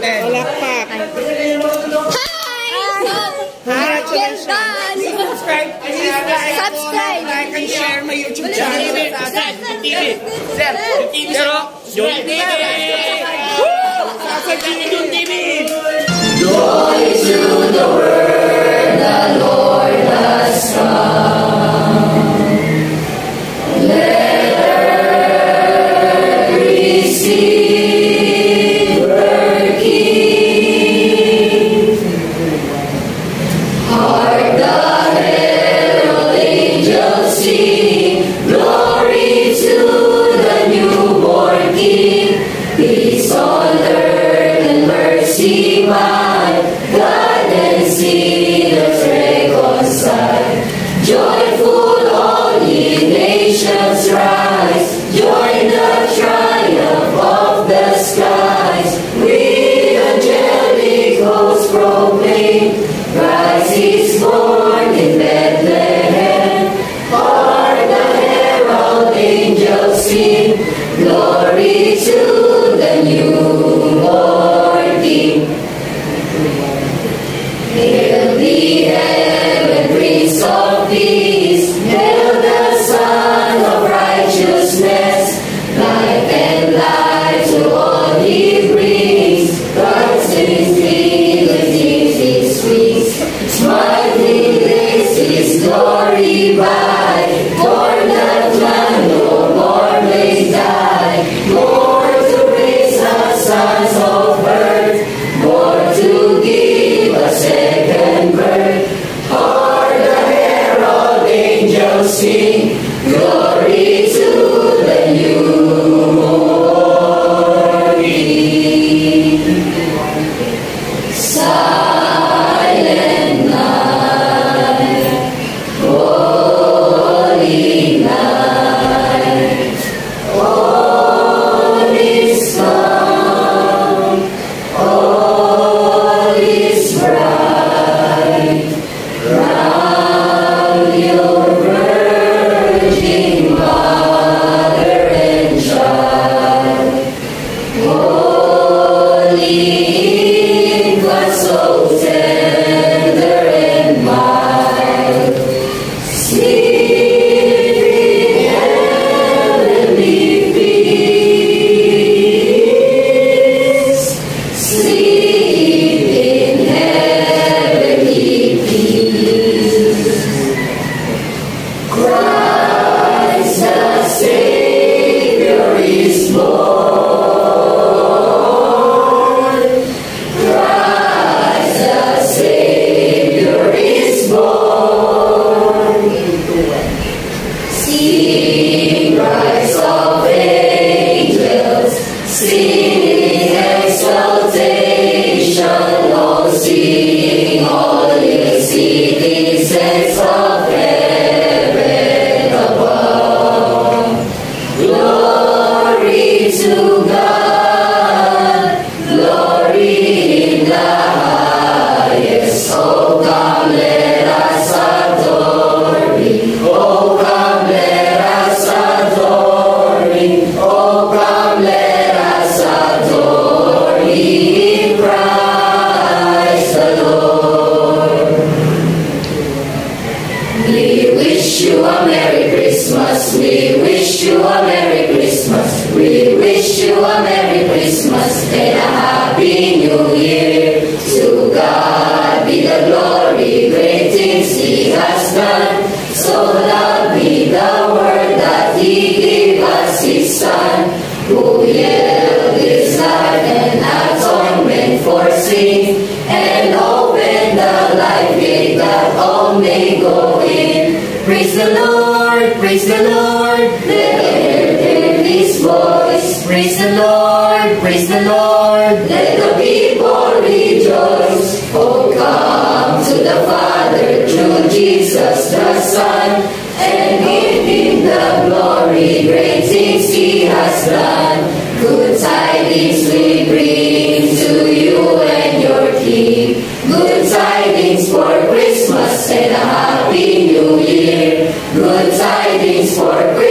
natin. Palakpak. Hi! Hi! Well done! Subscribe! Subscribe! Like and share my YouTube channel. Subscribe! TV! Sir! TV! Pero, yung TV! yung TV! Joy to the world, the Lord has come. wish you a Merry Christmas. We wish you a Merry Christmas. We wish you a Merry Christmas and a Happy New Year. To God be the glory, great things He has done. So loved be the word that He gave us His Son, who yielded His life and atonement for sin, and opened the light. the Lord, praise the Lord. Let hear his voice. Praise the Lord, praise the Lord. Let the people rejoice. Oh, come to the Father through Jesus the Son, and give him the glory. Great things he has done. Good tidings we bring to you and your King. Good tidings for Christmas and a for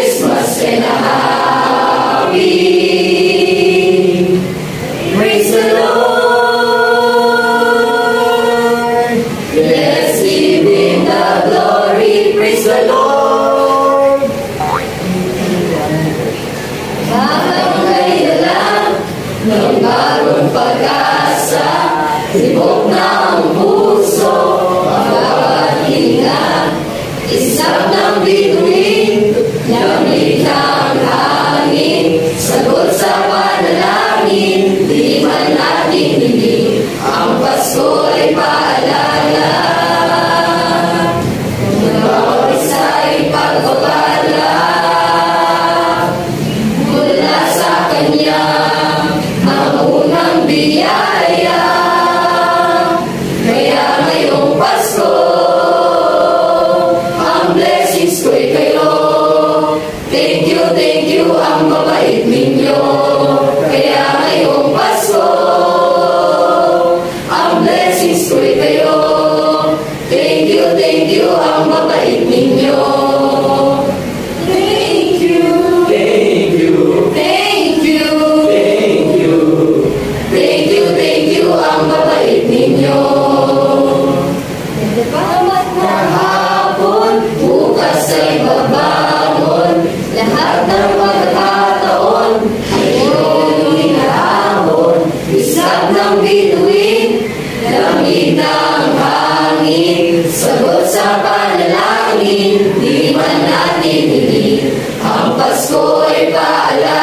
Help us, Lord, by love.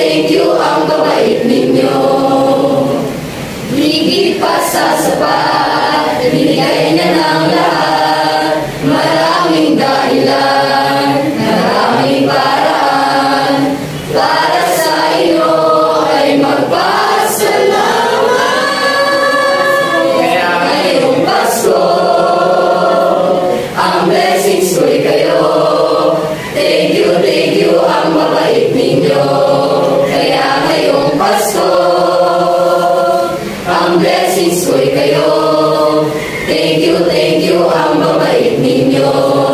thank you ang babait ninyo. Higit pa sa sapat, binigay Thank you, thank you ang babait ninyo.